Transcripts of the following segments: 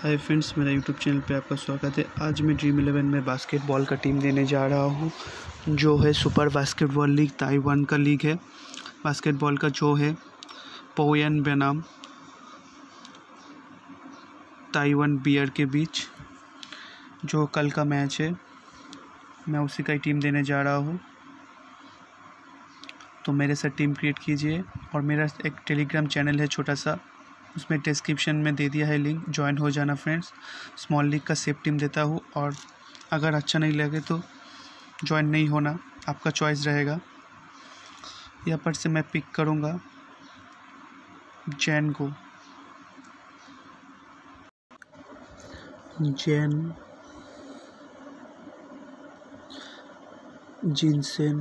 हाय friends, मेरा YouTube channel पे आपका स्वागत है। आज मैं ड्रीम इलेवन में बास्केटबॉल का टीम देने जा रहा हूँ, जो है सुपर बास्केटबॉल लीग ताइवान का लीग है। बास्केटबॉल का जो है पोयन बेनाम ताइवान बियर के बीच, जो कल का मैच है, मैं उसी का ही टीम देने जा रहा हूँ। तो मेरे साथ टीम क्रिएट कीजिए, और मेरा एक टेलीग्राम चैनल है छोटा सा उसमें डिस्क्रिप्शन में दे दिया है लिंक ज्वाइन हो जाना फ्रेंड्स स्मॉल लीग का सेफ़ टीम देता हूँ और अगर अच्छा नहीं लगे तो ज्वाइन नहीं होना, आपका चॉइस रहेगा. यहाँ पर से मैं पिक करूँगा जैन को. जैन जिनसेन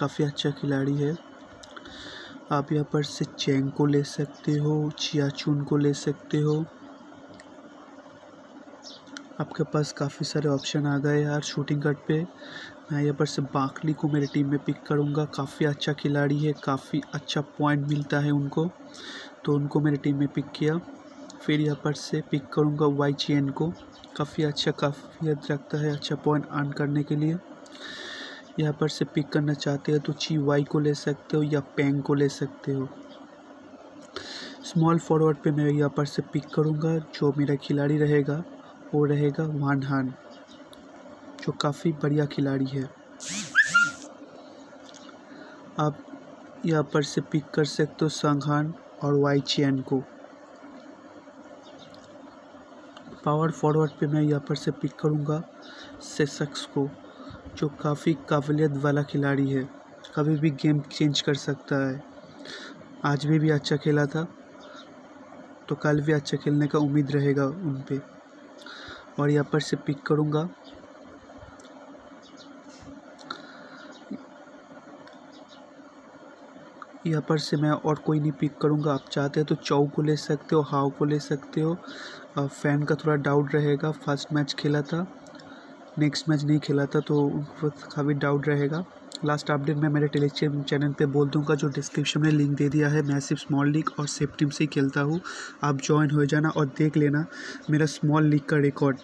काफ़ी अच्छा खिलाड़ी है। आप यहाँ पर से चैंग को ले सकते हो चियाचून को ले सकते हो। आपके पास काफ़ी सारे ऑप्शन आ गए यार शूटिंग कट पे। मैं यहाँ पर से बाकली को मेरी टीम में पिक करूँगा। काफ़ी अच्छा खिलाड़ी है, काफ़ी अच्छा पॉइंट मिलता है उनको। तो उनको मेरी टीम में पिक किया। फिर यहाँ पर से पिक करूँगा वाई को। काफ़ी अच्छा काफ़ियत रखता है अच्छा पॉइंट अर्न करने के लिए। यहाँ पर से पिक करना चाहते हो तो ची वाई को ले सकते हो या पेंग को ले सकते हो। स्मॉल फॉरवर्ड पे मैं यहाँ पर से पिक करूँगा, जो मेरा खिलाड़ी रहेगा, वो रहेगा वान हान जो काफ़ी बढ़िया खिलाड़ी है। आप यहाँ पर से पिक कर सकते हो संघान और वाई चैन को। पावर फॉरवर्ड पे मैं यहाँ पर से पिक करूँगा सेसक्स को। जो काफ़ी काबिलियत वाला खिलाड़ी है, कभी भी गेम चेंज कर सकता है। आज भी भी अच्छा खेला था तो कल भी अच्छा खेलने का उम्मीद रहेगा उन पर और यहाँ पर से पिक करूँगा। यहाँ पर से मैं और कोई नहीं पिक करूँगा। आप चाहते हैं तो चौ को ले सकते हो, हाव को ले सकते हो। फ़ैन का थोड़ा डाउट रहेगा। फ़र्स्ट मैच खेला था। नेक्स्ट मैच नहीं खेला था तो उनको काफ़ी डाउट रहेगा। लास्ट अपडेट मैं मेरे टेलीग्राम चैनल पे बोल दूँगा, जो डिस्क्रिप्शन में लिंक दे दिया है, मैं सिर्फ़ स्मॉल लीग और सेफ़ टीम से ही खेलता हूँ। आप ज्वाइन हो जाना और देख लेना मेरा स्मॉल लीग का रिकॉर्ड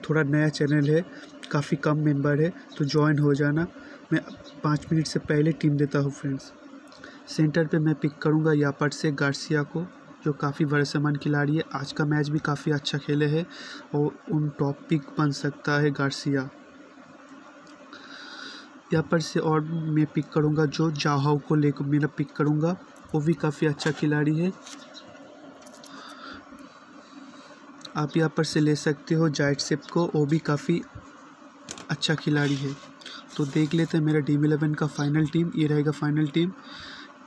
थोड़ा नया चैनल है, काफ़ी कम मेंबर है तो ज्वाइन हो जाना। मैं पाँच मिनट से पहले टीम देता हूँ फ्रेंड्स सेंटर पे मैं पिक करूँगा यापट से गार्सिया को। जो काफ़ी भरोसेमंद खिलाड़ी है, आज का मैच भी काफ़ी अच्छा खेले है और उन टॉप पिक बन सकता है गार्सिया। यहाँ पर से और मैं पिक करूँगा जो जाहाउ को लेकर मेरा पिक करूँगा, वो भी काफ़ी अच्छा खिलाड़ी है। आप यहाँ पर से ले सकते हो जाइट सेप को, वो भी काफ़ी अच्छा खिलाड़ी है। तो देख लेते हैं मेरा टीम इलेवन का फाइनल टीम ये रहेगा final team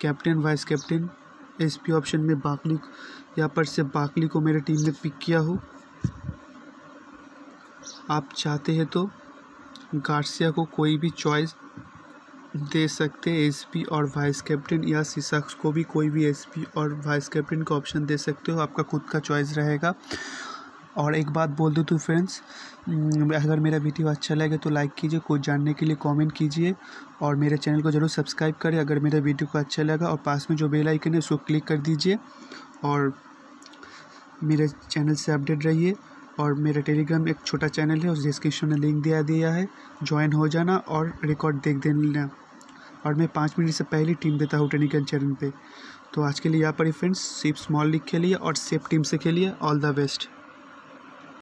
captain vice captain S P option में बाकली यहाँ पर से बाकली को मेरे टीम ने पिक किया हो। आप चाहते हैं तो गार्सिया को कोई भी चॉइस दे सकते हैं एसपी और वाइस कैप्टन या सिसक्स को भी कोई भी एसपी और वाइस कैप्टन का ऑप्शन दे सकते हो। आपका खुद का चॉइस रहेगा। और एक बात बोल दूँ तो फ्रेंड्स अगर मेरा वीडियो अच्छा लगे तो लाइक कीजिए, कुछ जानने के लिए कमेंट कीजिए और मेरे चैनल को ज़रूर सब्सक्राइब करें। अगर मेरा वीडियो को अच्छा लगा और पास में जो बेल आइकन है, उसको क्लिक कर दीजिए और मेरे चैनल से अपडेट रहिए और मेरा टेलीग्राम एक छोटा चैनल है, उस डिस्क्रिप्शन में लिंक दिया दिया है। ज्वाइन हो जाना और रिकॉर्ड देख देना। और मैं पाँच मिनट से पहले टीम देता हूँ टेलीग्राम चैनल पे। तो आज के लिए यहाँ पर ही फ्रेंड्स सिर्फ़ स्मॉल लीग खेलिए और सेफ़ टीम से खेलिए। All the best